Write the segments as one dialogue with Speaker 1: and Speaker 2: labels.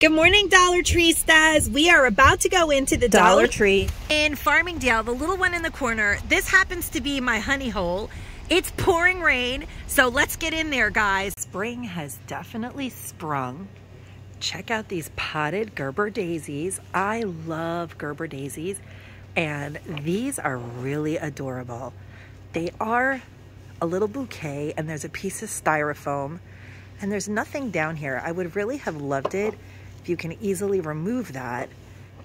Speaker 1: Good morning, Dollar Tree stars. We are about to go into the Dollar,
Speaker 2: Dollar Tree.
Speaker 1: in Farmingdale, the little one in the corner. This happens to be my honey hole. It's pouring rain, so let's get in there, guys.
Speaker 2: Spring has definitely sprung. Check out these potted Gerber daisies. I love Gerber daisies, and these are really adorable. They are a little bouquet, and there's a piece of styrofoam, and there's nothing down here. I would really have loved it if you can easily remove that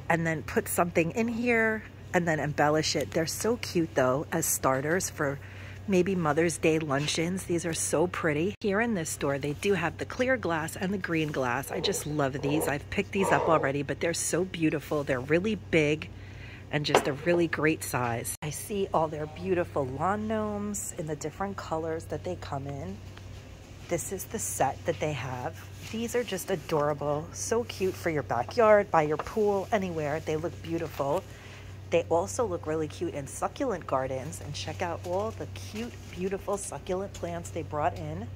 Speaker 2: and then put something in here and then embellish it. They're so cute though as starters for maybe Mother's Day luncheons. These are so pretty. Here in this store, they do have the clear glass and the green glass. I just love these. I've picked these up already, but they're so beautiful. They're really big and just a really great size. I see all their beautiful lawn gnomes in the different colors that they come in. This is the set that they have. These are just adorable, so cute for your backyard, by your pool, anywhere. They look beautiful. They also look really cute in succulent gardens. And check out all the cute, beautiful succulent plants they brought in.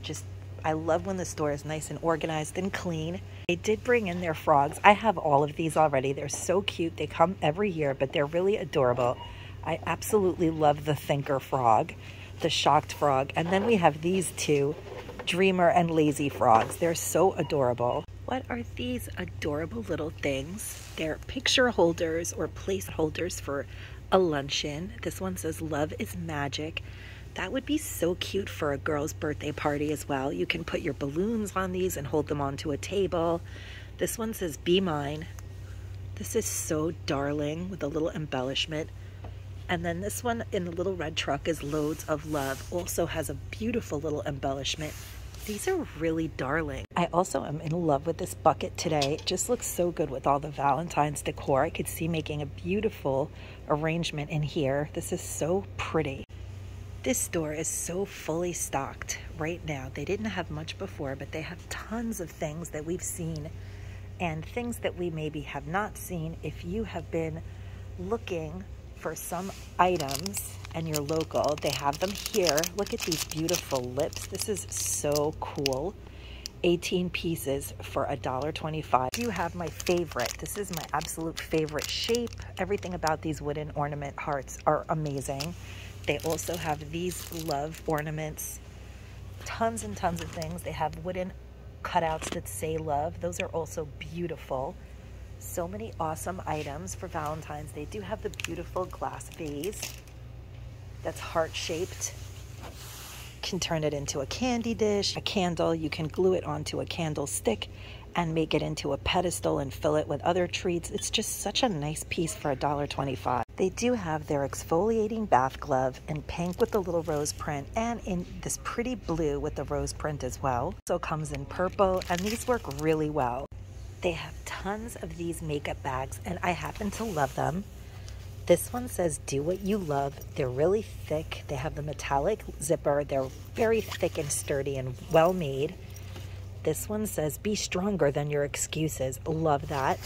Speaker 2: Just, I love when the store is nice and organized and clean. They did bring in their frogs. I have all of these already. They're so cute. They come every year, but they're really adorable. I absolutely love the Thinker frog, the shocked frog. And then we have these two, Dreamer and Lazy frogs. They're so adorable. What are these adorable little things? They're picture holders or placeholders for a luncheon. This one says love is magic. That would be so cute for a girl's birthday party as well. You can put your balloons on these and hold them onto a table. This one says be mine. This is so darling with a little embellishment. And then this one in the little red truck is loads of love. Also has a beautiful little embellishment. These are really darling. I also am in love with this bucket today. It just looks so good with all the Valentine's decor. I could see making a beautiful arrangement in here. This is so pretty. This store is so fully stocked right now. They didn't have much before, but they have tons of things that we've seen and things that we maybe have not seen. If you have been looking for some items and you're local, they have them here. Look at these beautiful lips. This is so cool. 18 pieces for $1.25. You have my favorite. This is my absolute favorite shape. Everything about these wooden ornament hearts are amazing. They also have these love ornaments. Tons and tons of things. They have wooden cutouts that say love. Those are also beautiful. So many awesome items for Valentine's. They do have the beautiful glass vase that's heart-shaped. Can turn it into a candy dish, a candle. You can glue it onto a candlestick and make it into a pedestal and fill it with other treats. It's just such a nice piece for $1.25. They do have their exfoliating bath glove in pink with the little rose print and in this pretty blue with the rose print as well. So comes in purple and these work really well. They have tons of these makeup bags and I happen to love them. This one says do what you love. They're really thick. They have the metallic zipper. They're very thick and sturdy and well made. This one says be stronger than your excuses. Love that.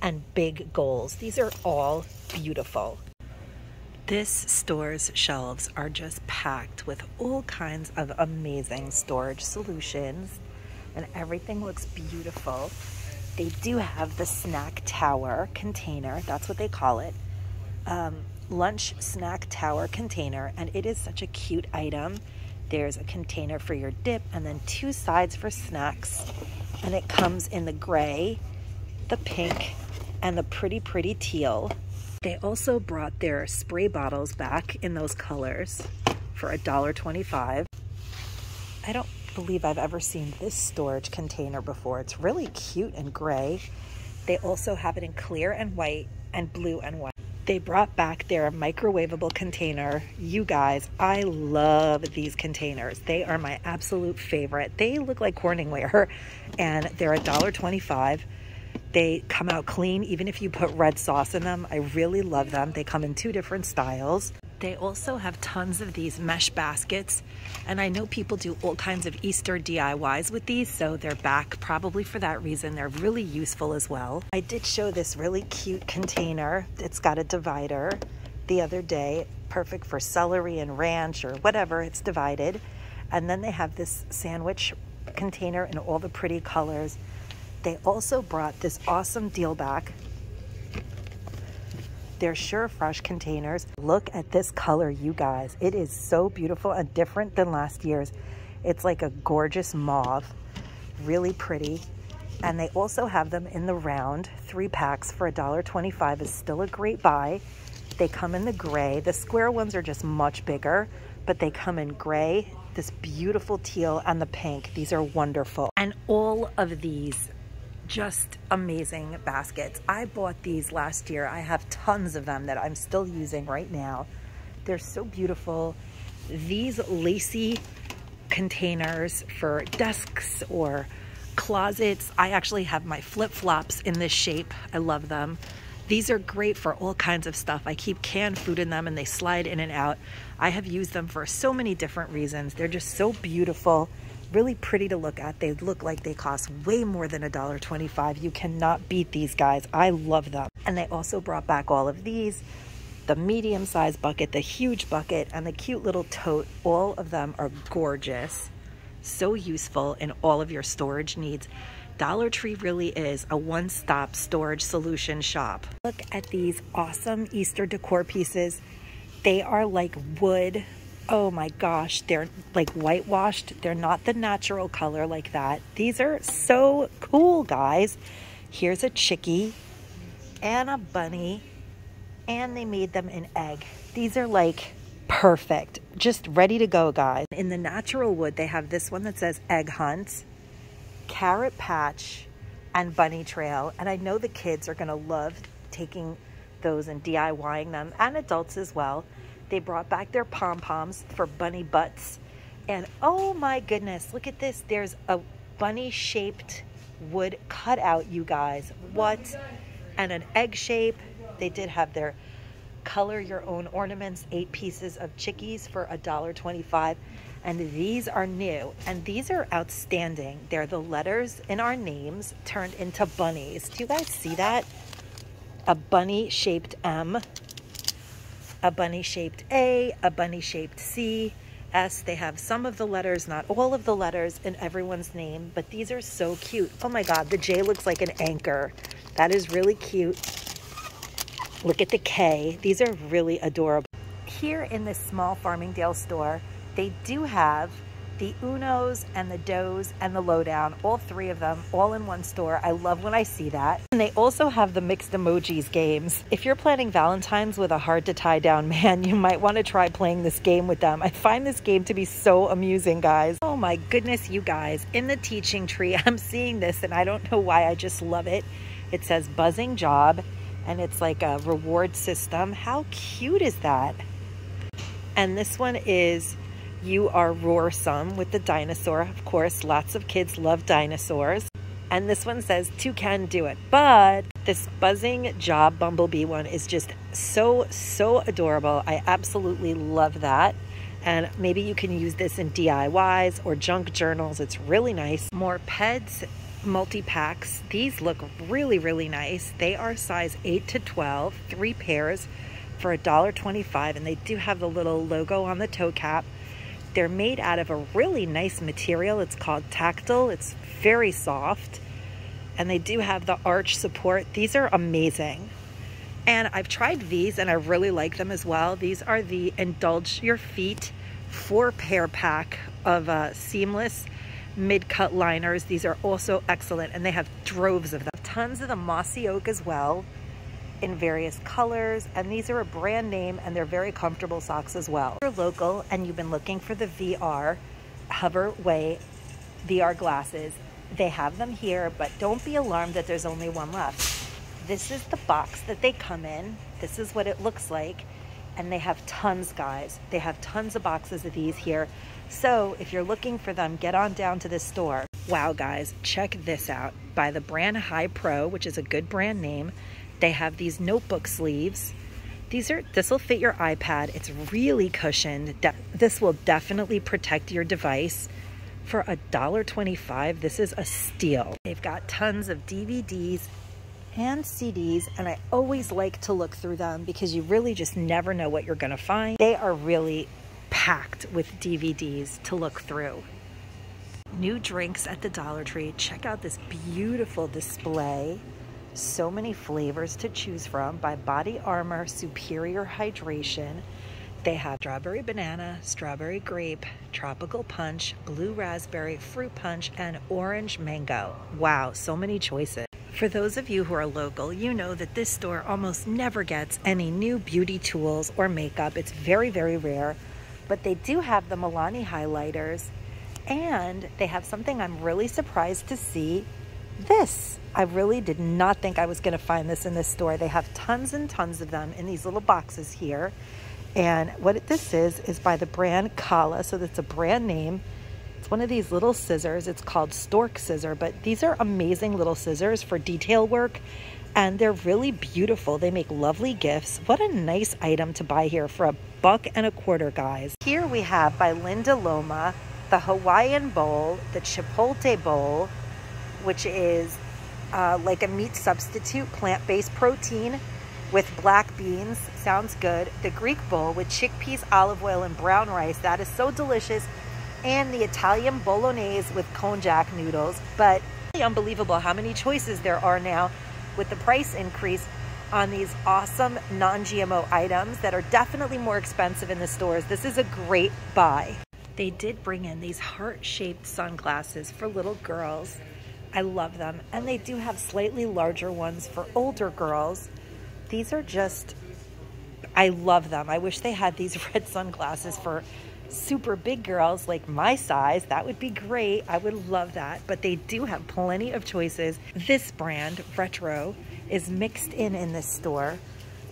Speaker 2: And big goals. These are all beautiful. This store's shelves are just packed with all kinds of amazing storage solutions and everything looks beautiful. They do have the snack tower container. That's what they call it um, lunch snack tower container, and it is such a cute item. There's a container for your dip and then two sides for snacks. And it comes in the gray, the pink, and the pretty, pretty teal. They also brought their spray bottles back in those colors for $1.25. I don't believe I've ever seen this storage container before. It's really cute and gray. They also have it in clear and white and blue and white. They brought back their microwavable container. You guys, I love these containers. They are my absolute favorite. They look like Corningware and they're $1.25. They come out clean even if you put red sauce in them. I really love them. They come in two different styles. They also have tons of these mesh baskets, and I know people do all kinds of Easter DIYs with these, so they're back probably for that reason. They're really useful as well. I did show this really cute container. It's got a divider the other day, perfect for celery and ranch or whatever, it's divided. And then they have this sandwich container in all the pretty colors. They also brought this awesome deal back. They're sure fresh containers. Look at this color, you guys. It is so beautiful and different than last year's. It's like a gorgeous mauve, really pretty. And they also have them in the round. Three packs for $1.25 is still a great buy. They come in the gray. The square ones are just much bigger, but they come in gray, this beautiful teal, and the pink. These are wonderful. And all of these just amazing baskets. I bought these last year. I have tons of them that I'm still using right now. They're so beautiful. These lacy containers for desks or closets. I actually have my flip-flops in this shape. I love them. These are great for all kinds of stuff. I keep canned food in them and they slide in and out. I have used them for so many different reasons. They're just so beautiful, really pretty to look at. They look like they cost way more than $1.25. You cannot beat these guys. I love them. And they also brought back all of these the medium sized bucket, the huge bucket, and the cute little tote. All of them are gorgeous, so useful in all of your storage needs. Dollar Tree really is a one-stop storage solution shop. Look at these awesome Easter decor pieces. They are like wood. Oh my gosh, they're like whitewashed. They're not the natural color like that. These are so cool, guys. Here's a chickie and a bunny, and they made them an egg. These are like perfect, just ready to go, guys. In the natural wood, they have this one that says egg hunt Carrot Patch and Bunny Trail. And I know the kids are to love taking those and DIYing them, and adults as well. They brought back their pom poms for bunny butts. And oh my goodness, look at this. There's a bunny shaped wood cutout, you guys. What? And an egg shape. They did have their color your own ornaments, eight pieces of chickies for $1.25 and these are new and these are outstanding. They're the letters in our names turned into bunnies. Do you guys see that? A bunny shaped M, a bunny shaped A, a bunny shaped C, S. They have some of the letters, not all of the letters in everyone's name, but these are so cute. Oh my God, the J looks like an anchor. That is really cute. Look at the K. These are really adorable. Here in this small Farmingdale store, they do have the Unos and the Dos and the Lowdown, all three of them, all in one store. I love when I see that. And they also have the mixed emojis games. If you're planning Valentine's with a hard to tie down man, you might want to try playing this game with them. I find this game to be so amusing, guys. Oh my goodness, you guys. In the teaching tree, I'm seeing this and I don't know why, I just love it. It says buzzing job and it's like a reward system. How cute is that? And this one is you are roarsome with the dinosaur. Of course, lots of kids love dinosaurs. And this one says two can do it. But this buzzing job bumblebee one is just so, so adorable. I absolutely love that. And maybe you can use this in DIYs or junk journals. It's really nice. More Peds multi-packs. These look really, really nice. They are size 8 to 12, three pairs for $1.25. And they do have the little logo on the toe cap. They're made out of a really nice material. It's called Tactile. It's very soft. And they do have the arch support. These are amazing. And I've tried these and I really like them as well. These are the Indulge Your Feet four pair pack of uh, seamless mid-cut liners. These are also excellent and they have droves of them. Tons of the mossy oak as well in various colors and these are a brand name and they're very comfortable socks as well. If you're local and you've been looking for the VR Hoverway VR glasses, they have them here, but don't be alarmed that there's only one left. This is the box that they come in. This is what it looks like. And they have tons, guys. They have tons of boxes of these here. So if you're looking for them, get on down to this store. Wow, guys, check this out. By the brand High Pro, which is a good brand name, they have these notebook sleeves. These are, this will fit your iPad. It's really cushioned. De this will definitely protect your device. For $1.25, this is a steal. They've got tons of DVDs and CDs, and I always like to look through them because you really just never know what you're gonna find. They are really packed with DVDs to look through. new drinks at the Dollar Tree. Check out this beautiful display. So many flavors to choose from by Body Armor Superior Hydration. They have strawberry banana, strawberry grape, tropical punch, blue raspberry, fruit punch, and orange mango. Wow, so many choices. For those of you who are local, you know that this store almost never gets any new beauty tools or makeup. It's very, very rare. But they do have the Milani highlighters, and they have something I'm really surprised to see this. I really did not think I was going to find this in this store. They have tons and tons of them in these little boxes here. And what this is, is by the brand Kala. So that's a brand name. It's one of these little scissors. It's called Stork Scissor, but these are amazing little scissors for detail work. And they're really beautiful. They make lovely gifts. What a nice item to buy here for a buck and a quarter, guys. Here we have by Linda Loma, the Hawaiian bowl, the Chipotle bowl, which is uh, like a meat substitute, plant-based protein with black beans. Sounds good. The Greek bowl with chickpeas, olive oil, and brown rice. That is so delicious. And the Italian bolognese with konjac noodles. But unbelievable how many choices there are now with the price increase on these awesome non-GMO items that are definitely more expensive in the stores. This is a great buy. They did bring in these heart-shaped sunglasses for little girls. I love them. And they do have slightly larger ones for older girls. These are just, I love them. I wish they had these red sunglasses for super big girls like my size. That would be great. I would love that. But they do have plenty of choices. This brand, Retro, is mixed in in this store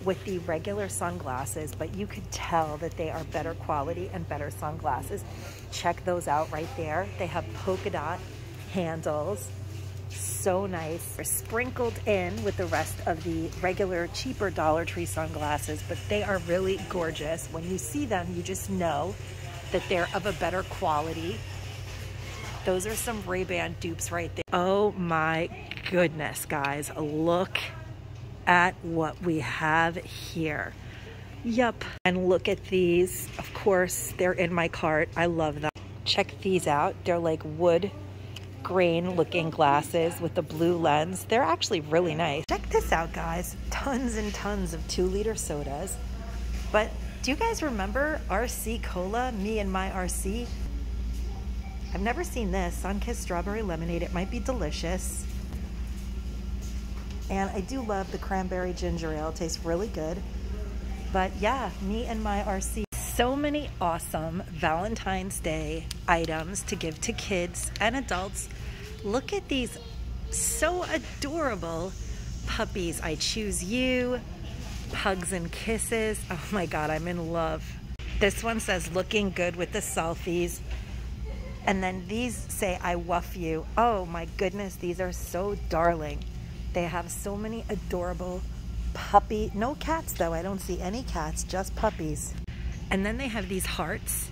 Speaker 2: with the regular sunglasses, but you could tell that they are better quality and better sunglasses. Check those out right there. They have polka dot handles so nice. They're sprinkled in with the rest of the regular cheaper Dollar Tree sunglasses, but they are really gorgeous. When you see them, you just know that they're of a better quality. Those are some Ray-Ban dupes right there. Oh my goodness, guys. Look at what we have here. Yep. And look at these. Of course, they're in my cart. I love them. Check these out. They're like wood grain looking glasses with the blue lens. They're actually really nice. Check this out, guys. Tons and tons of two liter sodas. But do you guys remember RC Cola, me and my RC? I've never seen this. Sunkist Strawberry Lemonade. It might be delicious. And I do love the cranberry ginger ale. It tastes really good. But yeah, me and my RC so many awesome Valentine's Day items to give to kids and adults. Look at these so adorable puppies. I choose you, hugs and kisses. Oh my God, I'm in love. This one says looking good with the selfies. And then these say I wuff you. Oh my goodness, these are so darling. They have so many adorable puppy, no cats though. I don't see any cats, just puppies. And then they have these hearts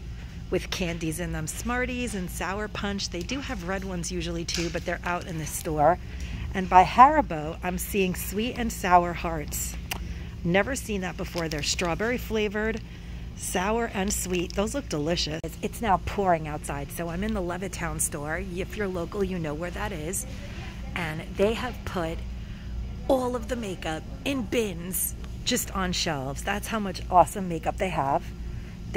Speaker 2: with candies in them. Smarties and Sour Punch. They do have red ones usually too, but they're out in the store. And by Haribo, I'm seeing sweet and sour hearts. Never seen that before. They're strawberry flavored, sour and sweet. Those look delicious. It's now pouring outside, so I'm in the Levittown store. If you're local, you know where that is. And they have put all of the makeup in bins just on shelves. That's how much awesome makeup they have.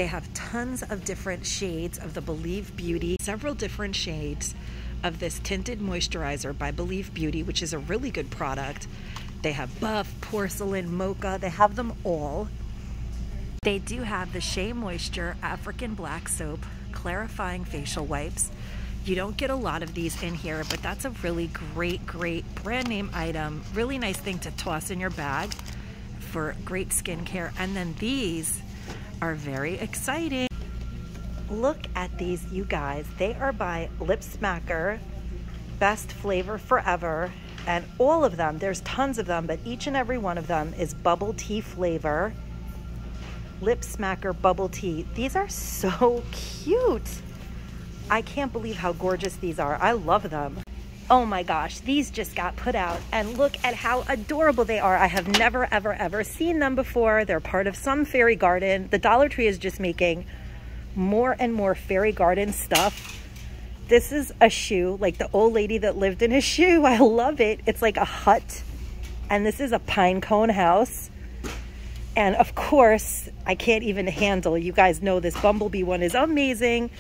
Speaker 2: They have tons of different shades of the Believe Beauty, several different shades of this tinted moisturizer by Believe Beauty, which is a really good product. They have buff, porcelain, mocha, they have them all. They do have the Shea Moisture African Black Soap Clarifying Facial Wipes. You don't get a lot of these in here, but that's a really great, great brand name item. Really nice thing to toss in your bag for great skincare. And then these are very exciting. Look at these, you guys. They are by Lip Smacker, Best Flavor Forever. And all of them, there's tons of them, but each and every one of them is bubble tea flavor. Lip Smacker Bubble Tea. These are so cute. I can't believe how gorgeous these are. I love them. Oh my gosh, these just got put out and look at how adorable they are. I have never, ever, ever seen them before. They're part of some fairy garden. The Dollar Tree is just making more and more fairy garden stuff. This is a shoe, like the old lady that lived in a shoe. I love it. It's like a hut. And this is a pine cone house. And of course, I can't even handle, you guys know this bumblebee one is amazing.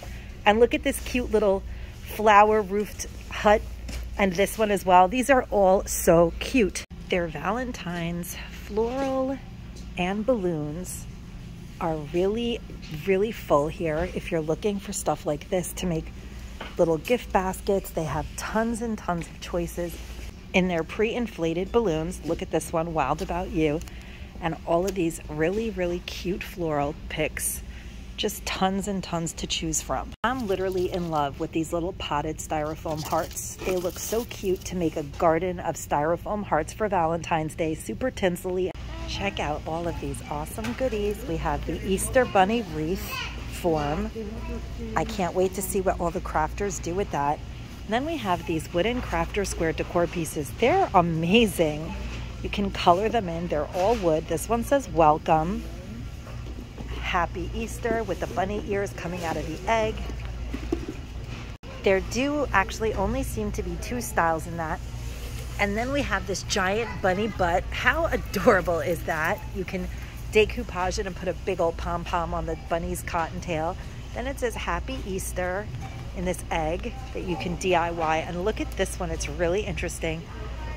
Speaker 2: And look at this cute little flower roofed hut and this one as well. These are all so cute. Their Valentine's floral and balloons are really, really full here. If you're looking for stuff like this to make little gift baskets, they have tons and tons of choices in their pre-inflated balloons. Look at this one, Wild About You. And all of these really, really cute floral picks just tons and tons to choose from. I'm literally in love with these little potted styrofoam hearts. They look so cute to make a garden of styrofoam hearts for Valentine's Day, super tinsely. Check out all of these awesome goodies. We have the Easter Bunny wreath form. I can't wait to see what all the crafters do with that. And then we have these wooden crafter square decor pieces. They're amazing. You can color them in. They're all wood. This one says welcome. Happy Easter with the bunny ears coming out of the egg. There do actually only seem to be two styles in that. And then we have this giant bunny butt. How adorable is that? You can decoupage it and put a big old pom-pom on the bunny's cottontail. Then it says Happy Easter in this egg that you can DIY. And look at this one, it's really interesting.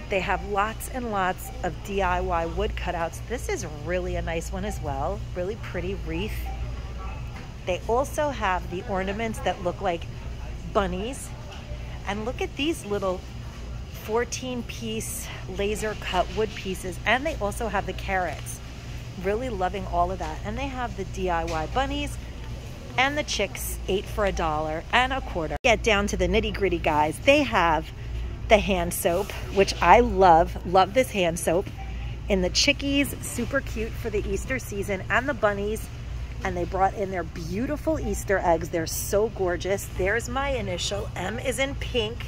Speaker 2: They have lots and lots of DIY wood cutouts. This is really a nice one as well. Really pretty wreath. They also have the ornaments that look like bunnies. And look at these little 14 piece laser cut wood pieces. And they also have the carrots. Really loving all of that. And they have the DIY bunnies and the chicks, eight for a dollar and a quarter. Get down to the nitty gritty guys. They have the hand soap, which I love. Love this hand soap. And the chickies, super cute for the Easter season, and the bunnies. And they brought in their beautiful Easter eggs. They're so gorgeous. There's my initial. M is in pink.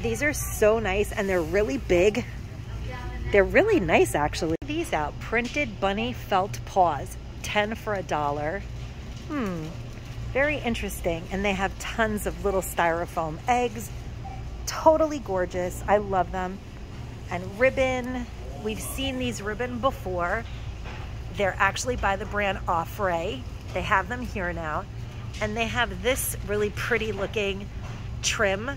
Speaker 2: These are so nice, and they're really big. They're really nice, actually. These out, printed bunny felt paws, 10 for a dollar. Hmm, very interesting. And they have tons of little styrofoam eggs, totally gorgeous. I love them. And ribbon, we've seen these ribbon before. They're actually by the brand Offray. They have them here now. And they have this really pretty looking trim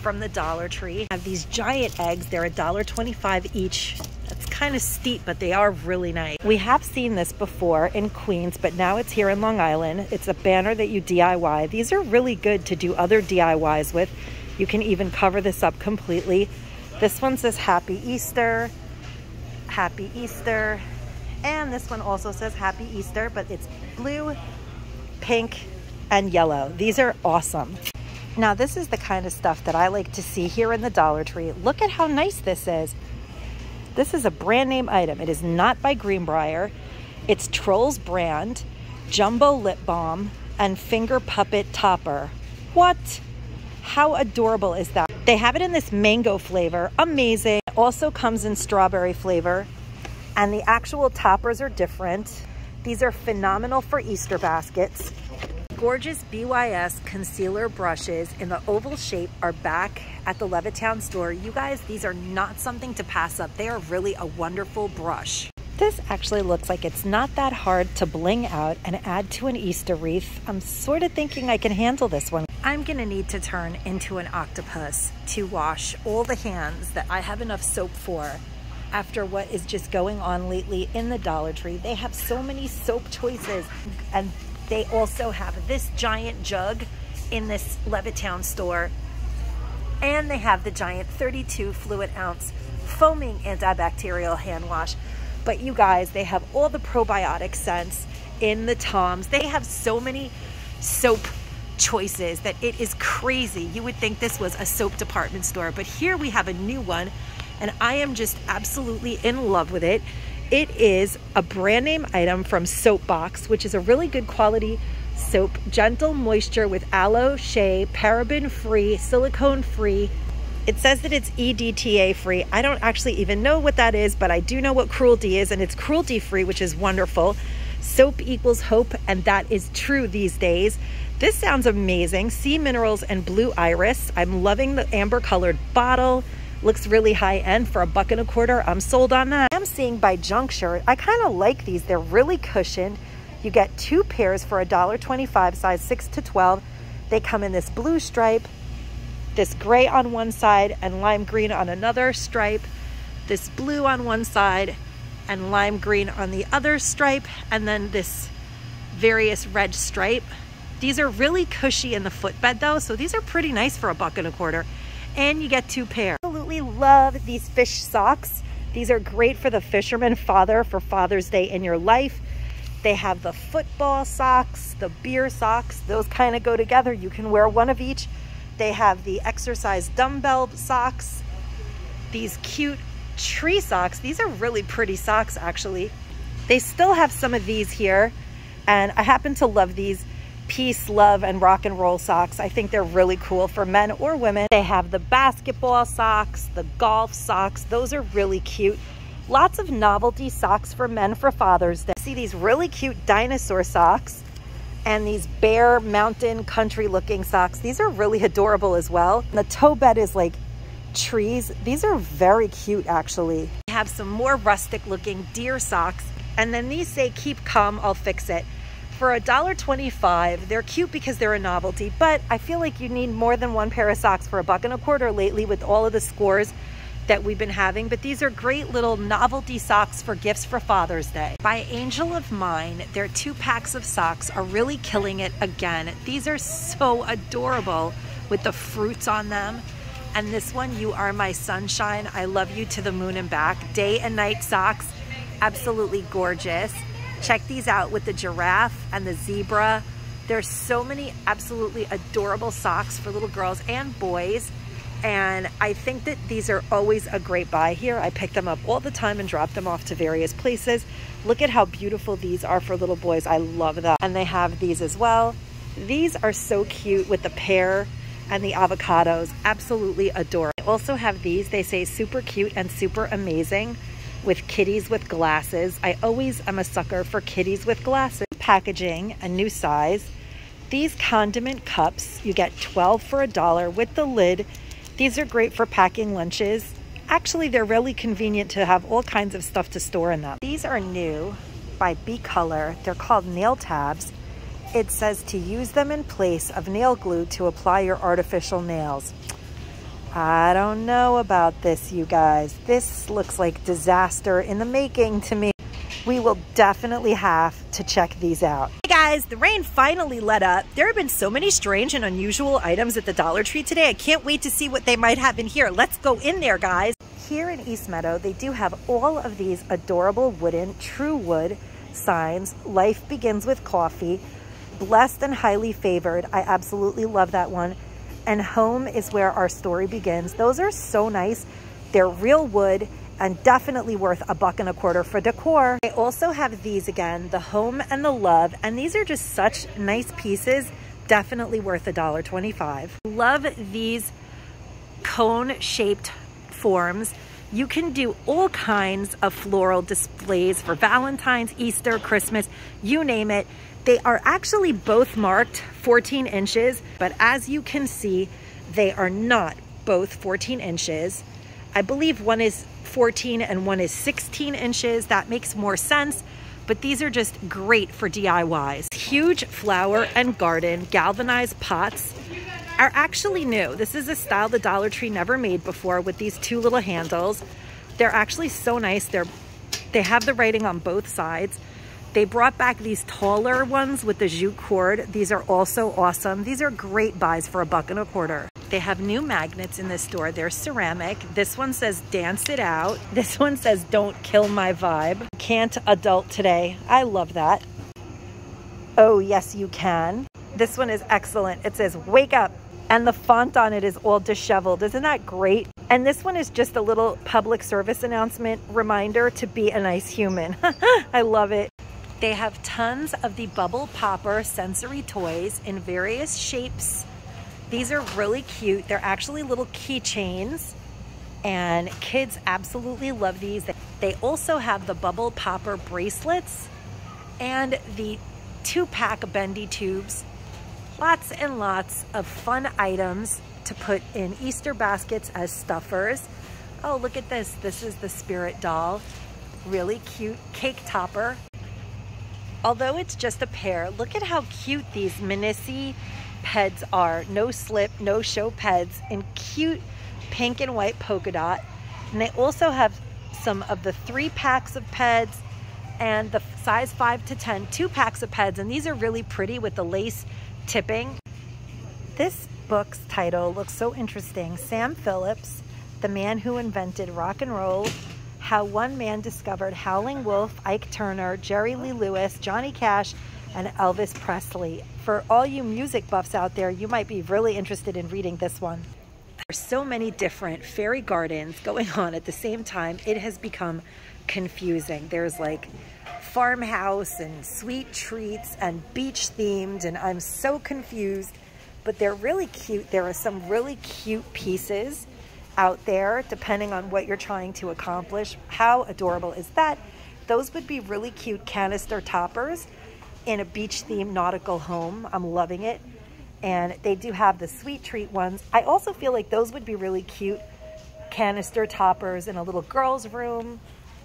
Speaker 2: from the Dollar Tree. Have these giant eggs. They're $1.25 each. That's kind of steep, but they are really nice. We have seen this before in Queens, but now it's here in Long Island. It's a banner that you DIY. These are really good to do other DIYs with. You can even cover this up completely. This one says Happy Easter, Happy Easter. And this one also says Happy Easter, but it's blue, pink, and yellow. These are awesome. Now this is the kind of stuff that I like to see here in the Dollar Tree. Look at how nice this is. This is a brand name item. It is not by Greenbrier. It's Trolls brand, Jumbo Lip Balm, and Finger Puppet Topper. What? How adorable is that? They have it in this mango flavor. Amazing. Also comes in strawberry flavor. And the actual toppers are different. These are phenomenal for Easter baskets. Gorgeous BYS concealer brushes in the oval shape are back at the Levittown store. You guys, these are not something to pass up. They are really a wonderful brush. This actually looks like it's not that hard to bling out and add to an Easter wreath. I'm sort of thinking I can handle this one. I'm gonna need to turn into an octopus to wash all the hands that I have enough soap for after what is just going on lately in the Dollar Tree. They have so many soap choices and they also have this giant jug in this Levittown store and they have the giant 32 fluid ounce foaming antibacterial hand wash. But you guys, they have all the probiotic scents in the Toms. They have so many soap choices that it is crazy. You would think this was a soap department store, but here we have a new one and I am just absolutely in love with it. It is a brand name item from Soapbox, which is a really good quality soap, gentle moisture with aloe, shea, paraben free, silicone free. It says that it's EDTA free. I don't actually even know what that is, but I do know what cruelty is, and it's cruelty free, which is wonderful. Soap equals hope, and that is true these days. This sounds amazing. Sea minerals and blue iris. I'm loving the amber colored bottle. Looks really high end for a buck and a quarter. I'm sold on that. I'm seeing by Juncture. I kind of like these. They're really cushioned. You get two pairs for $1.25, size 6 to 12. They come in this blue stripe, this gray on one side, and lime green on another stripe, this blue on one side, and lime green on the other stripe, and then this various red stripe. These are really cushy in the footbed though, so these are pretty nice for a buck and a quarter. And you get two pairs. Absolutely love these fish socks. These are great for the fisherman father for Father's Day in your life. They have the football socks, the beer socks. Those kind of go together. You can wear one of each. They have the exercise dumbbell socks. These cute tree socks. These are really pretty socks, actually. They still have some of these here. And I happen to love these peace, love, and rock and roll socks. I think they're really cool for men or women. They have the basketball socks, the golf socks. Those are really cute. Lots of novelty socks for men for Father's Day. See these really cute dinosaur socks and these bear mountain country looking socks. These are really adorable as well. And the toe bed is like trees. These are very cute actually. We have some more rustic looking deer socks. And then these say, keep calm, I'll fix it. For $1.25, they're cute because they're a novelty, but I feel like you need more than one pair of socks for a buck and a quarter lately with all of the scores that we've been having, but these are great little novelty socks for gifts for Father's Day. By Angel of Mine, their two packs of socks are really killing it again. These are so adorable with the fruits on them. And this one, You Are My Sunshine, I Love You to the Moon and Back, day and night socks, absolutely gorgeous. Check these out with the giraffe and the zebra. There's so many absolutely adorable socks for little girls and boys. And I think that these are always a great buy here. I pick them up all the time and drop them off to various places. Look at how beautiful these are for little boys. I love that. And they have these as well. These are so cute with the pear and the avocados. Absolutely adorable. I also have these. They say super cute and super amazing with kitties with glasses. I always am a sucker for kitties with glasses. Packaging, a new size. These condiment cups, you get 12 for a dollar with the lid these are great for packing lunches. Actually, they're really convenient to have all kinds of stuff to store in them. These are new by B Color. They're called nail tabs. It says to use them in place of nail glue to apply your artificial nails. I don't know about this, you guys. This looks like disaster in the making to me we will definitely have to check these out. Hey guys, the rain finally let up. There have been so many strange and unusual items at the Dollar Tree today. I can't wait to see what they might have in here. Let's go in there, guys. Here in East Meadow, they do have all of these adorable wooden true wood signs. Life begins with coffee. Blessed and highly favored. I absolutely love that one. And home is where our story begins. Those are so nice. They're real wood and definitely worth a buck and a quarter for decor. I also have these again, the home and the love, and these are just such nice pieces, definitely worth a dollar twenty-five. Love these cone shaped forms. You can do all kinds of floral displays for Valentine's, Easter, Christmas, you name it. They are actually both marked 14 inches, but as you can see, they are not both 14 inches. I believe one is 14 and one is 16 inches. That makes more sense, but these are just great for DIYs. Huge flower and garden galvanized pots are actually new. This is a style the Dollar Tree never made before with these two little handles. They're actually so nice. They're they have the writing on both sides. They brought back these taller ones with the jute cord. These are also awesome. These are great buys for a buck and a quarter. They have new magnets in this store. They're ceramic. This one says dance it out. This one says don't kill my vibe. Can't adult today. I love that. Oh, yes, you can. This one is excellent. It says wake up. And the font on it is all disheveled. Isn't that great? And this one is just a little public service announcement reminder to be a nice human. I love it. They have tons of the Bubble Popper sensory toys in various shapes these are really cute. They're actually little keychains and kids absolutely love these. They also have the bubble popper bracelets and the two pack bendy tubes. Lots and lots of fun items to put in Easter baskets as stuffers. Oh, look at this. This is the spirit doll. Really cute cake topper. Although it's just a pair, look at how cute these Minisi peds are. No slip, no show peds in cute pink and white polka dot. And they also have some of the three packs of peds and the size 5 to 10, two packs of peds. And these are really pretty with the lace tipping. This book's title looks so interesting. Sam Phillips, the man who invented rock and roll, how one man discovered Howlin' Wolf, Ike Turner, Jerry Lee Lewis, Johnny Cash, and Elvis Presley. For all you music buffs out there, you might be really interested in reading this one. There's so many different fairy gardens going on at the same time, it has become confusing. There's like farmhouse and sweet treats and beach themed, and I'm so confused, but they're really cute. There are some really cute pieces out there, depending on what you're trying to accomplish. How adorable is that? Those would be really cute canister toppers in a beach themed nautical home. I'm loving it and they do have the sweet treat ones. I also feel like those would be really cute canister toppers in a little girl's room.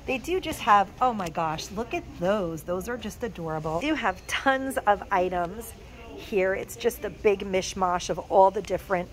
Speaker 2: They do just have, oh my gosh, look at those. Those are just adorable. They do have tons of items here. It's just a big mishmash of all the different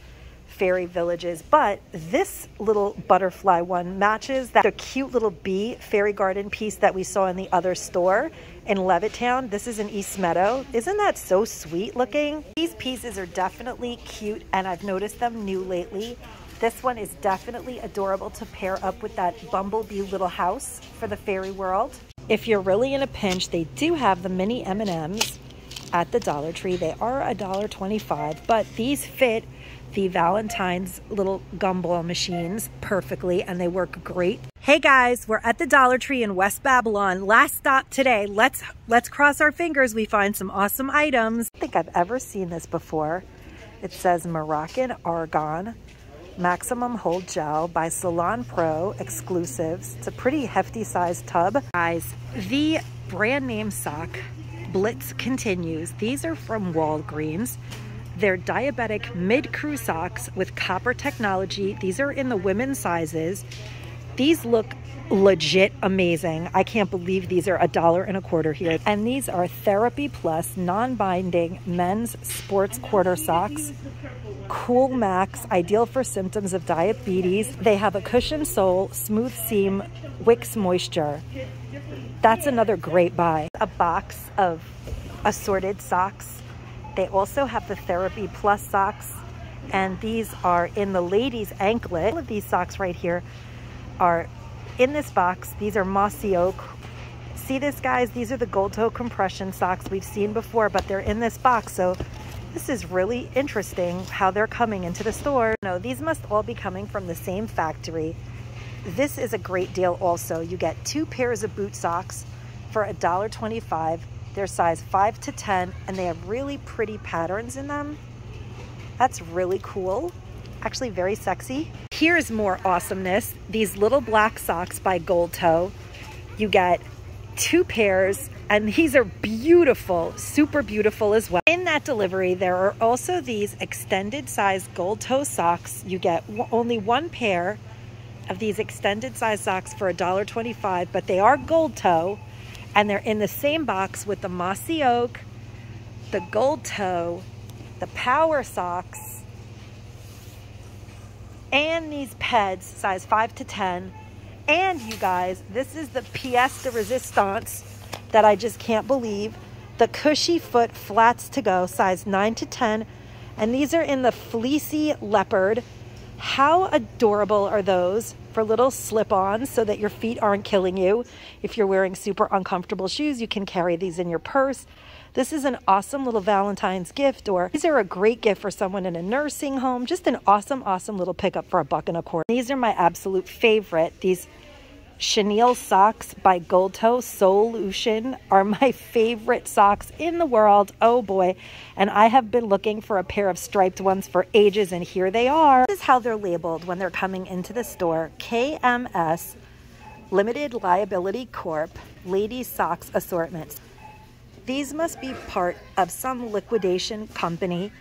Speaker 2: fairy villages. But this little butterfly one matches that cute little bee fairy garden piece that we saw in the other store in Levittown. This is in East Meadow. Isn't that so sweet looking? These pieces are definitely cute and I've noticed them new lately. This one is definitely adorable to pair up with that bumblebee little house for the fairy world. If you're really in a pinch, they do have the mini M&Ms at the Dollar Tree. They are a dollar twenty-five, but these fit the Valentine's little gumball machines perfectly and they work great. Hey guys, we're at the Dollar Tree in West Babylon. Last stop today. Let's let's cross our fingers we find some awesome items. I think I've ever seen this before. It says Moroccan Argan Maximum Hold Gel by Salon Pro Exclusives. It's a pretty hefty sized tub. Guys, the brand name sock Blitz continues. These are from Walgreens. They're diabetic mid-crew socks with copper technology. These are in the women's sizes. These look legit amazing. I can't believe these are a dollar and a quarter here. And these are Therapy Plus non-binding men's sports quarter socks. Cool Max, ideal for symptoms of diabetes. They have a cushion sole, smooth seam, wicks moisture. That's another great buy. A box of assorted socks they also have the Therapy Plus socks, and these are in the ladies' anklet. All of these socks right here are in this box. These are mossy oak. See this, guys? These are the gold toe compression socks we've seen before, but they're in this box, so this is really interesting how they're coming into the store. No, these must all be coming from the same factory. This is a great deal also. You get two pairs of boot socks for $1.25 they're size 5 to 10 and they have really pretty patterns in them. That's really cool. Actually very sexy. Here's more awesomeness. These little black socks by Gold Toe. You get two pairs and these are beautiful, super beautiful as well. In that delivery, there are also these extended size gold toe socks. You get only one pair of these extended size socks for $1.25, but they are gold toe and they're in the same box with the mossy oak, the gold toe, the power socks, and these peds, size 5 to 10. And you guys, this is the pièce de resistance that I just can't believe. The cushy foot flats to go, size 9 to 10. And these are in the fleecy leopard. How adorable are those? for little slip-ons so that your feet aren't killing you. If you're wearing super uncomfortable shoes, you can carry these in your purse. This is an awesome little Valentine's gift, or these are a great gift for someone in a nursing home. Just an awesome, awesome little pickup for a buck and a quarter. These are my absolute favorite. These chenille socks by Gold Toe Solution are my favorite socks in the world. Oh boy. And I have been looking for a pair of striped ones for ages and here they are. This is how they're labeled when they're coming into the store. KMS Limited Liability Corp Ladies Socks Assortments. These must be part of some liquidation company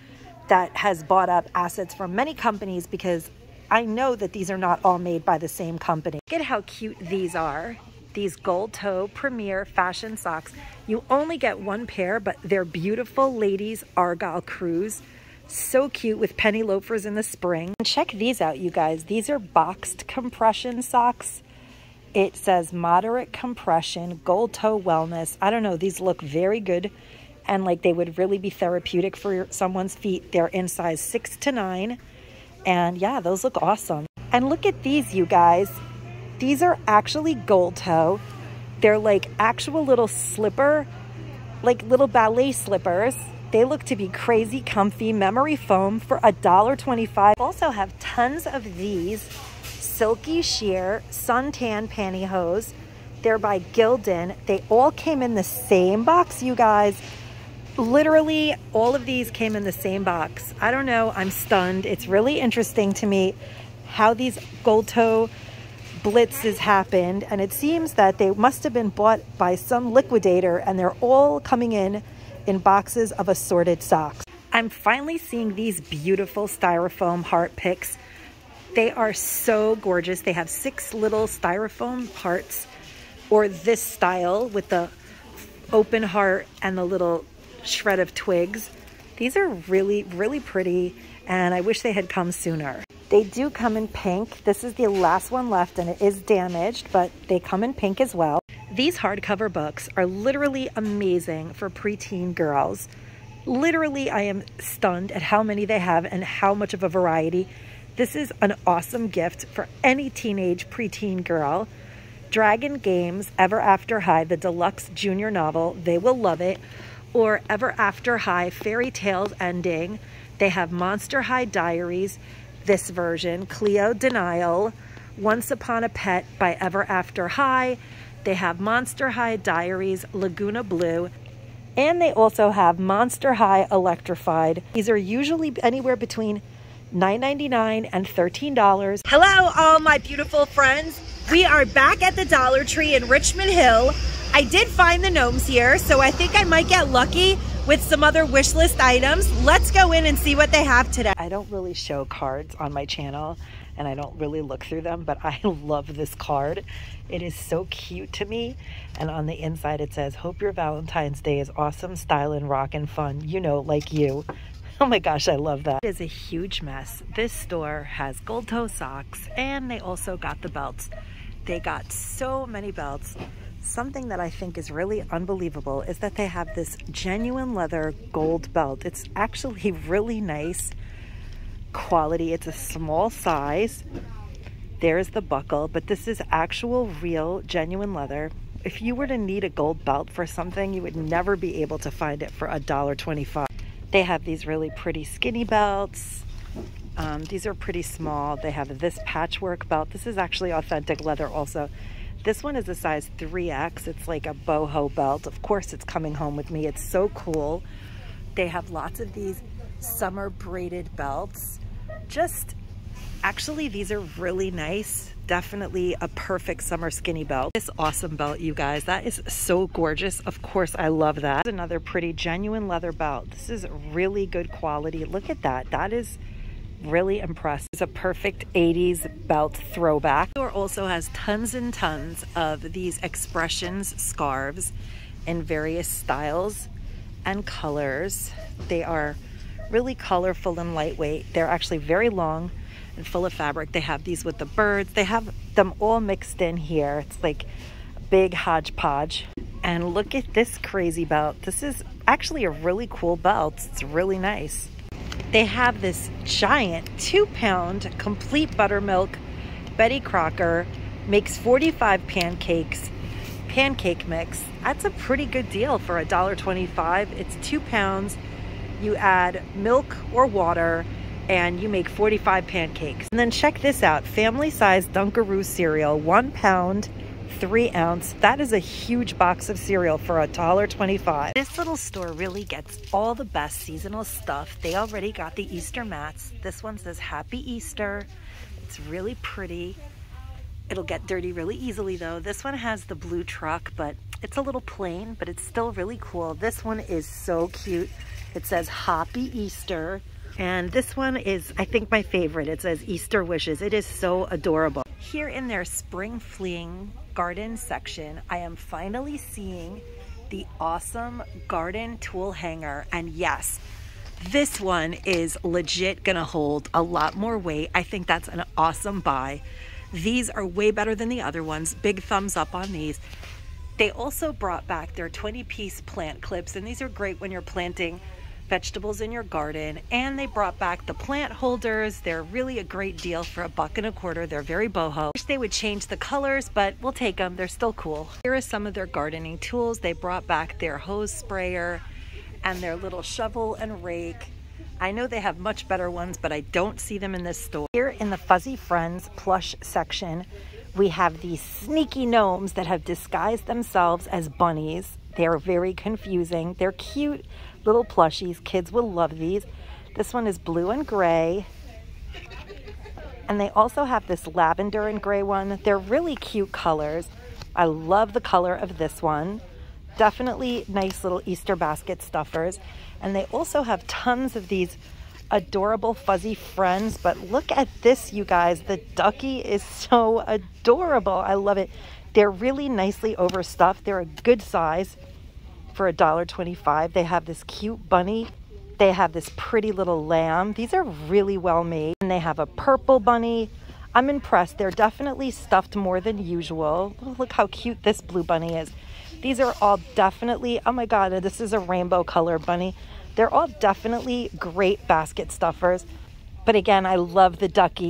Speaker 2: that has bought up assets from many companies because I know that these are not all made by the same company. Look at how cute these are. These gold toe premier fashion socks. You only get one pair, but they're beautiful ladies Argyle crews. So cute with penny loafers in the spring. And check these out, you guys. These are boxed compression socks. It says moderate compression, gold toe wellness. I don't know, these look very good and like they would really be therapeutic for someone's feet. They're in size six to nine. And yeah, those look awesome. And look at these, you guys. These are actually gold toe. They're like actual little slipper, like little ballet slippers. They look to be crazy comfy memory foam for $1.25. Also have tons of these silky sheer suntan pantyhose. They're by Gildan. They all came in the same box, you guys. Literally, all of these came in the same box. I don't know. I'm stunned. It's really interesting to me how these gold toe blitzes happened. And it seems that they must have been bought by some liquidator and they're all coming in in boxes of assorted socks. I'm finally seeing these beautiful styrofoam heart picks. They are so gorgeous. They have six little styrofoam hearts or this style with the open heart and the little shred of twigs. These are really, really pretty and I wish they had come sooner. They do come in pink. This is the last one left and it is damaged, but they come in pink as well. These hardcover books are literally amazing for preteen girls. Literally, I am stunned at how many they have and how much of a variety. This is an awesome gift for any teenage preteen girl. Dragon Games Ever After High, the deluxe junior novel, they will love it or Ever After High Fairy Tales Ending. They have Monster High Diaries, this version, Cleo de Nile, Once Upon a Pet by Ever After High. They have Monster High Diaries, Laguna Blue, and they also have Monster High Electrified. These are usually anywhere between $9.99 and $13.
Speaker 1: Hello, all my beautiful friends. We are back at the Dollar Tree in Richmond Hill. I did find the gnomes here, so I think I might get lucky with some other wish list items. Let's go in and see what they have today.
Speaker 2: I don't really show cards on my channel and I don't really look through them, but I love this card. It is so cute to me. And on the inside it says, hope your Valentine's Day is awesome, style, and rock and fun. You know, like you. Oh my gosh, I love that. It is a huge mess. This store has gold toe socks and they also got the belts. They got so many belts. Something that I think is really unbelievable is that they have this genuine leather gold belt. It's actually really nice quality. It's a small size. There's the buckle, but this is actual, real, genuine leather. If you were to need a gold belt for something, you would never be able to find it for a dollar twenty-five. They have these really pretty skinny belts. Um, these are pretty small. They have this patchwork belt. This is actually authentic leather also. This one is a size 3X. It's like a boho belt. Of course, it's coming home with me. It's so cool. They have lots of these summer braided belts. Just, actually, these are really nice. Definitely a perfect summer skinny belt. This awesome belt, you guys. That is so gorgeous. Of course, I love that. Another pretty genuine leather belt. This is really good quality. Look at that. That is really impressed. It's a perfect 80s belt throwback. Store also has tons and tons of these expressions scarves in various styles and colors. They are really colorful and lightweight. They're actually very long and full of fabric. They have these with the birds. They have them all mixed in here. It's like a big hodgepodge. And look at this crazy belt. This is actually a really cool belt. It's really nice they have this giant two pound complete buttermilk Betty Crocker makes 45 pancakes, pancake mix. That's a pretty good deal for a dollar twenty-five. It's two pounds. You add milk or water and you make 45 pancakes. And then check this out, family size Dunkaroo cereal, one pound, three ounce. That is a huge box of cereal for a dollar twenty-five. This little store really gets all the best seasonal stuff. They already got the Easter mats. This one says Happy Easter. It's really pretty. It'll get dirty really easily though. This one has the blue truck, but It's a little plain, but it's still really cool. This one is so cute. It says Happy Easter. And this one is, I think, my favorite. It says Easter Wishes. It is so adorable. Here in their spring fleeing garden section, I am finally seeing the awesome garden tool hanger. And yes, this one is legit gonna hold a lot more weight. I think that's an awesome buy. These are way better than the other ones. Big thumbs up on these. They also brought back their 20 piece plant clips and these are great when you're planting vegetables in your garden and they brought back the plant holders. They're really a great deal for a buck and a quarter. They're very boho. Wish they would change the colors but we'll take them they're still cool. Here are some of their gardening tools. They brought back their hose sprayer and their little shovel and rake. I know they have much better ones, but I don't see them in this store. Here in the Fuzzy Friends plush section, we have these sneaky gnomes that have disguised themselves as bunnies. They're very confusing. They're cute little plushies. Kids will love these. This one is blue and gray. And they also have this lavender and gray one. They're really cute colors. I love the color of this one. Definitely nice little Easter basket stuffers. And they also have tons of these adorable fuzzy friends. But look at this, you guys. The ducky is so adorable. I love it. They're really nicely overstuffed. They're a good size for $1.25. They have this cute bunny. They have this pretty little lamb. These are really well made. And they have a purple bunny. I'm impressed. They're definitely stuffed more than usual. Look how cute this blue bunny is. These are all definitely, oh my God, this is a rainbow color bunny. They're all definitely great basket stuffers. But again, I love the ducky.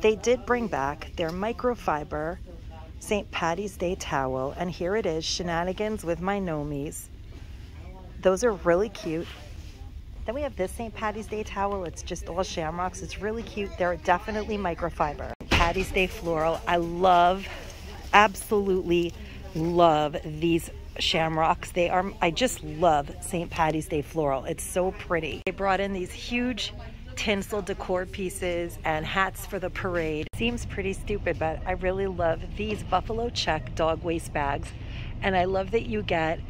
Speaker 2: They did bring back their microfiber St. Patty's Day towel. And here it is, Shenanigans with my Nomies. Those are really cute. Then we have this St. Patty's Day towel. It's just all shamrocks. It's really cute. They're definitely microfiber. Patty's Day floral. I love, absolutely love these shamrocks. They are, I just love St. Patty's Day floral. It's so pretty. They brought in these huge tinsel decor pieces and hats for the parade. Seems pretty stupid, but I really love these buffalo check dog waste bags. And I love that you get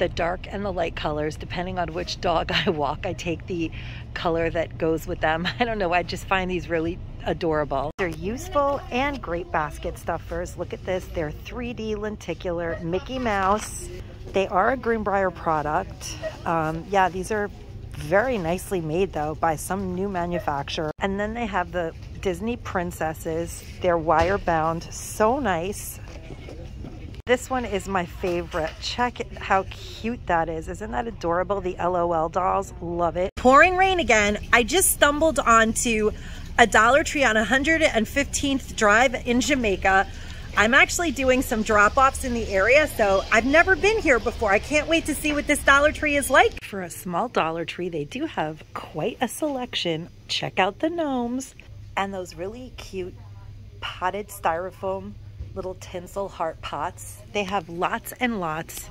Speaker 2: the dark and the light colors depending on which dog I walk I take the color that goes with them. I don't know I just find these really adorable. They're useful and great basket stuffers. Look at this they're 3d lenticular Mickey Mouse. They are a Greenbrier product. Um, yeah these are very nicely made though by some new manufacturer. And then they have the Disney princesses. They're wire bound so nice this one is my favorite. Check how cute that is. Isn't that adorable? The LOL dolls, love it.
Speaker 1: Pouring rain again. I just stumbled onto a Dollar Tree on 115th Drive in Jamaica. I'm actually doing some drop-offs in the area, so I've never been here before. I can't wait to see what this Dollar Tree is like.
Speaker 2: For a small Dollar Tree, they do have quite a selection. Check out the gnomes and those really cute potted styrofoam little tinsel heart pots. They have lots and lots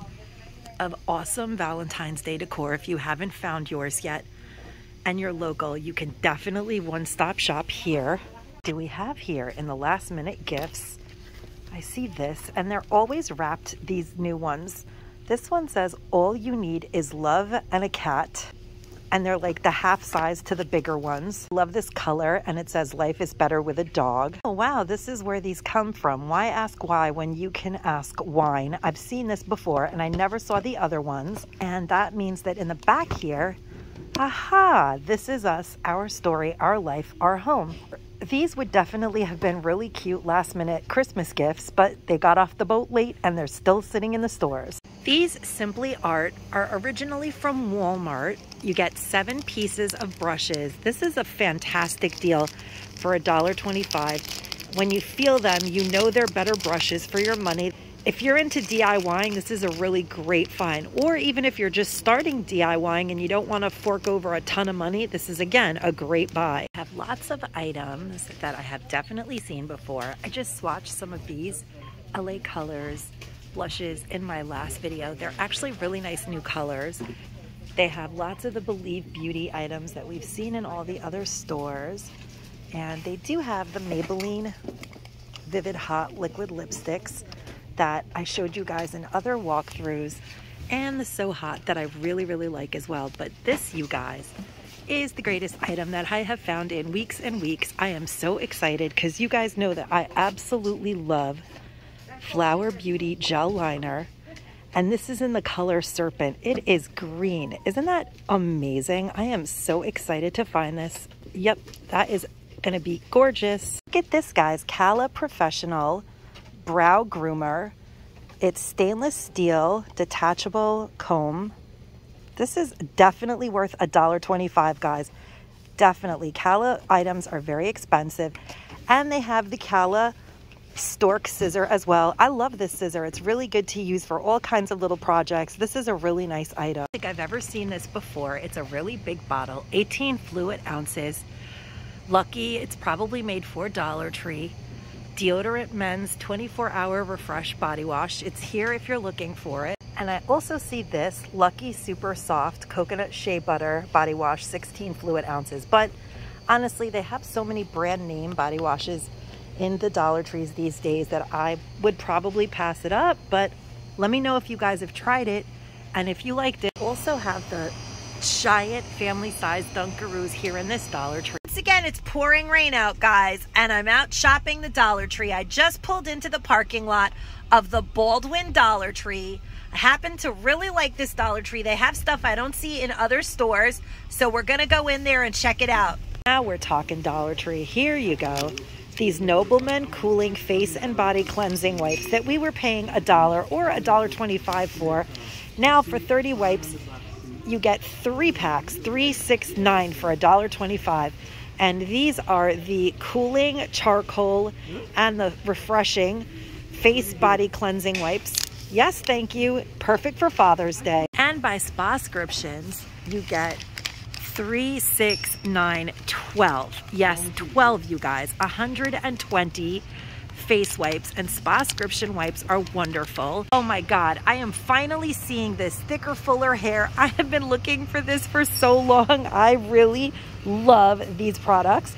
Speaker 2: of awesome Valentine's Day decor. If you haven't found yours yet and you're local, you can definitely one-stop shop here. Do we have here in the last minute gifts? I see this and they're always wrapped, these new ones. This one says, all you need is love and a cat and they're like the half size to the bigger ones. Love this color and it says life is better with a dog. Oh wow, this is where these come from. Why ask why when you can ask wine? I've seen this before and I never saw the other ones. And that means that in the back here, aha, this is us, our story, our life, our home. These would definitely have been really cute last minute Christmas gifts, but they got off the boat late and they're still sitting in the stores. These Simply Art are originally from Walmart. You get seven pieces of brushes. This is a fantastic deal for $1.25. When you feel them, you know they're better brushes for your money. If you're into DIYing, this is a really great find. Or even if you're just starting DIYing and you don't want to fork over a ton of money, this is again a great buy. I have lots of items that I have definitely seen before. I just swatched some of these LA Colors blushes in my last video. They're actually really nice new colors. They have lots of the Believe Beauty items that we've seen in all the other stores. And they do have the Maybelline Vivid Hot Liquid Lipsticks. that I showed you guys in other walkthroughs and the So Hot that I really, really like as well. But this, you guys, is the greatest item that I have found in weeks and weeks. I am so excited because you guys know that I absolutely love Flower Beauty Gel Liner. And this is in the color Serpent. It is green. Isn't that amazing? I am so excited to find this. Yep, that is going to be gorgeous. Look at this, guys. Cala Professional Brow Groomer. It's stainless steel, detachable comb. This is definitely worth a dollar twenty-five, guys. Definitely. Cala items are very expensive. And they have the Cala stork scissor as well. I love this scissor. It's really good to use for all kinds of little projects. This is a really nice item. I think I've ever seen this before. It's a really big bottle, 18 fluid ounces. Lucky, it's probably made for Dollar Tree. Deodorant Men's 24 Hour Refresh Body Wash. It's here if you're looking for it. And I also see this Lucky Super Soft Coconut Shea Butter Body Wash, 16 fluid ounces. But honestly, they have so many brand name body washes in the Dollar Trees these days that I would probably pass it up. But let me know if you guys have tried it and if you liked it. Also have the giant family-sized Dunkaroos here in this Dollar Tree.
Speaker 1: Once again, it's pouring rain out, guys, and I'm out shopping the Dollar Tree. I just pulled into the parking lot of the Baldwin Dollar Tree. I happen to really like this Dollar Tree. They have stuff I don't see in other stores, so we're to go in there and check it out.
Speaker 2: Now we're talking Dollar Tree. Here you go. These Nobleman Cooling Face and Body Cleansing Wipes that we were paying a dollar or a dollar twenty-five for. Now for 30 wipes, you get three packs, three, six, nine for a dollar twenty-five. And these are the cooling charcoal and the refreshing face body cleansing wipes. Yes, thank you. Perfect for Father's Day. And by Spa Spascriptions, you get three, six, nine, 12. Yes, 12, you guys. 120 face wipes and Spascription wipes are wonderful. Oh my God, I am finally seeing this thicker, fuller hair. I have been looking for this for so long. I really love these products.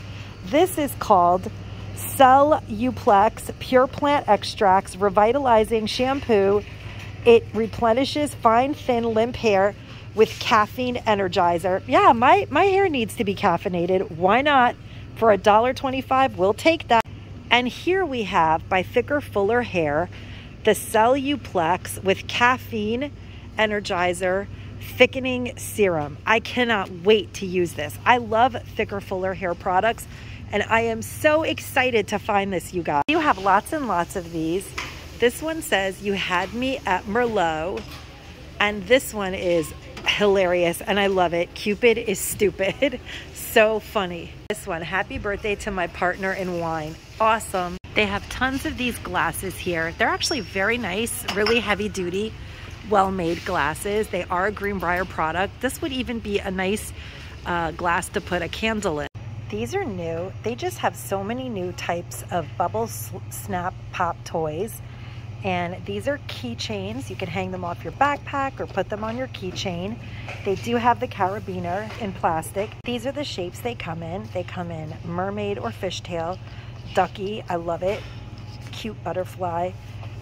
Speaker 2: This is called Celluplex Pure Plant Extracts Revitalizing Shampoo. It replenishes fine, thin, limp hair with caffeine energizer. Yeah, my, my hair needs to be caffeinated. Why not? For a dollar twenty-five, we'll take that. And here we have, by Thicker Fuller Hair, the Celluplex with caffeine energizer thickening serum. I cannot wait to use this. I love Thicker Fuller hair products and I am so excited to find this, you guys. You have lots and lots of these. This one says, you had me at Merlot. And this one is hilarious and I love it. Cupid is stupid. so funny. This one, happy birthday to my partner in wine. Awesome. They have tons of these glasses here. They're actually very nice, really heavy duty, well-made glasses. They are a Greenbrier product. This would even be a nice uh, glass to put a candle in. These are new. They just have so many new types of bubble snap pop toys. And these are keychains. You can hang them off your backpack or put them on your keychain. They do have the carabiner in plastic. These are the shapes they come in. They come in mermaid or fishtail, ducky, I love it, cute butterfly.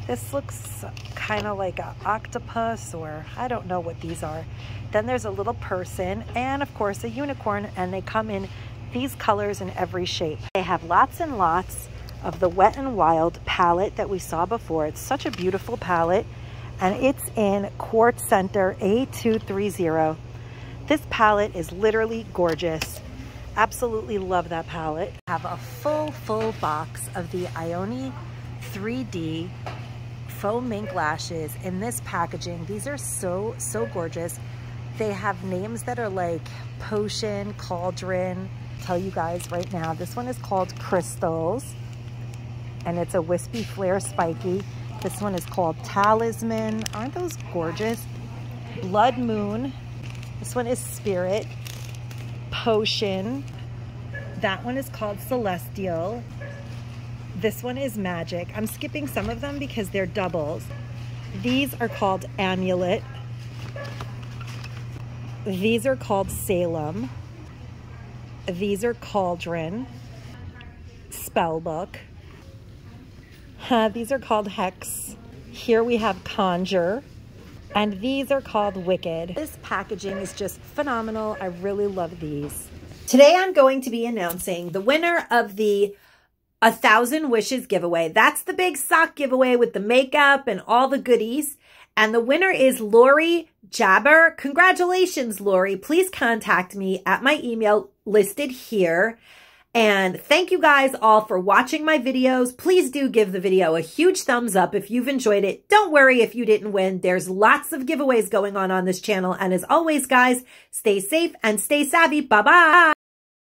Speaker 2: This looks kind of like an octopus or I don't know what these are. Then there's a little person and of course a unicorn and they come in these colors in every shape. They have lots and lots of the Wet and Wild palette that we saw before. It's such a beautiful palette and it's in Quartz Center A230. This palette is literally gorgeous. Absolutely love that palette. I have a full, full box of the Ioni 3D faux mink lashes in this packaging. These are so, so gorgeous. They have names that are like Potion, Cauldron. I'll tell you guys right now, this one is called Crystals and it's a wispy flare spiky. This one is called Talisman. Aren't those gorgeous? Blood Moon. This one is Spirit. Potion. That one is called Celestial. This one is Magic. I'm skipping some of them because they're doubles. These are called Amulet. These are called Salem. These are Cauldron. Spellbook. Uh, these are called Hex.
Speaker 3: Here we have Conjure. And these are called Wicked. This packaging is just phenomenal. I really love these.
Speaker 2: Today I'm going to be announcing the winner of the A Thousand Wishes giveaway. That's the big sock giveaway with the makeup and all the goodies. And the winner is Lori Jabber. Congratulations, Lori. Please contact me at my email listed here. And thank you guys all for watching my videos. Please do give the video a huge thumbs up if you've enjoyed it. Don't worry if you didn't win. There's lots of giveaways going on on this channel. And as always, guys, stay safe and stay savvy. Bye-bye.